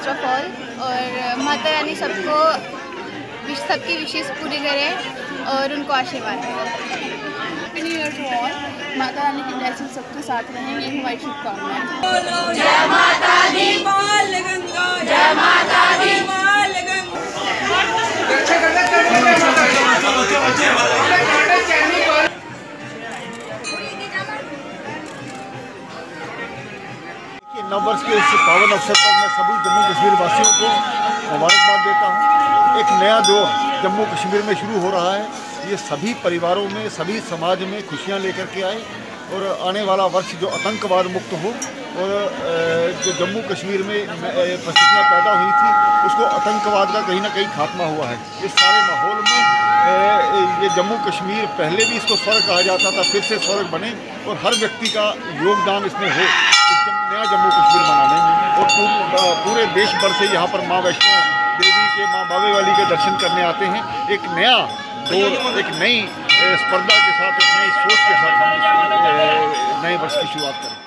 First of all और माता रानी सबको सबकी विशेष पूरी करें और उनको आशीर्वाद दें। माता रानी की ब्लैसिंग सबके साथ रहें। ये हमारी शुभकामनाएँ। जय कि नव वर्ष के इस पावन अवसर पर मैं सभी जम्मू कश्मीर वासियों को मुबारकबाद देता हूँ। एक नया दौर जम्मू कश्मीर में शुरू हो रहा है। ये सभी परिवारों में, सभी समाज में खुशियाँ लेकर के आए और आने वाला वर्ष जो आतंकवाद मुक्त हो और जो जम्मू कश्मीर में परिस्थितियाँ पैदा हुई थी, उसको आतंकवाद का कहीं ना कहीं खात्मा हुआ है। इस सारे माहौल में ये जम्मू कश्मीर पहले भी इसको स्वर्ग कहा जाता था, फिर से स्वर्ग बने और हर व्यक्ति का योगदान इसमें हो। नया जम्मू पूरे देश भर से यहाँ पर माँ वैष्णो देवी के, माँ बावे वाली के दर्शन करने आते हैं एक नया दौर एक नई स्पर्धा के साथ, एक नई सोच के साथ हम नए वर्ष की शुरुआत करें